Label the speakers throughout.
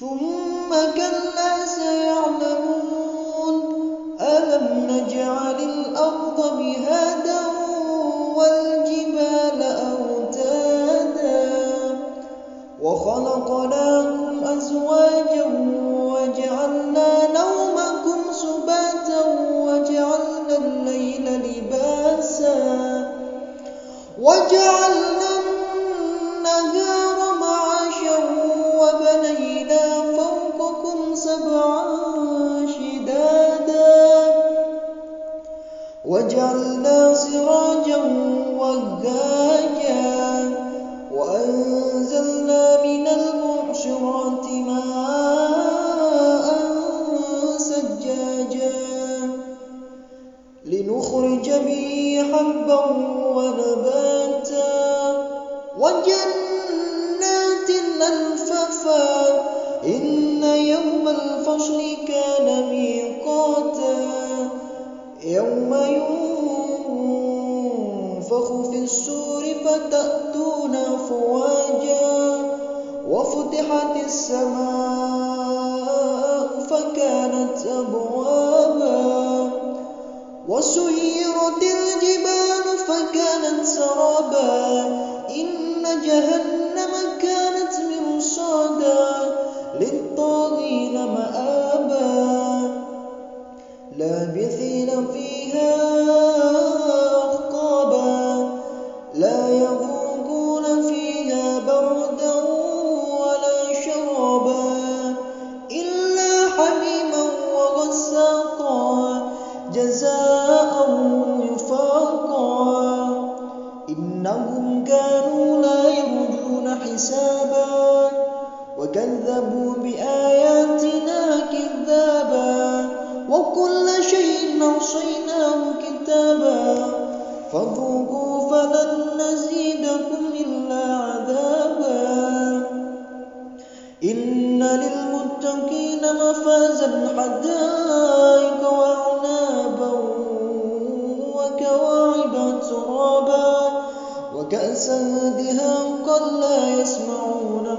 Speaker 1: ثم كلا سيعلمون. ألم نجعل الأرض مهادا والجبال أوتادا وخلقناكم أزواجا وجعلنا نومكم سباتا وجعلنا الليل لباسا وجعلنا وجعلنا سراجا وهاجا وأنزلنا من المعصرات ماء سجاجا لنخرج به حبا ونباتا وجنات ألفافا إن يوم الفصل كان ميقاتا يوم ينفخ في السور فتأتون أفواجا وفتحت السماء فكانت أبوابا وسيرت الجبال فكانت سرابا إن جهنم كانت مرصادا وكذبوا بآياتنا كذابا وكل شيء أحصيناه كتابا فذوقوا فلن نزيدكم إلا عذابا. إن للمتقين مفازا حدائق وأعنابا وكواعب ترابا وكأسا دهاقا لا يسمعون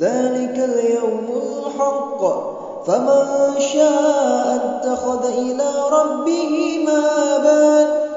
Speaker 1: ذلك اليوم الحق. فمن شاء اتخذ إلى ربه مآبا.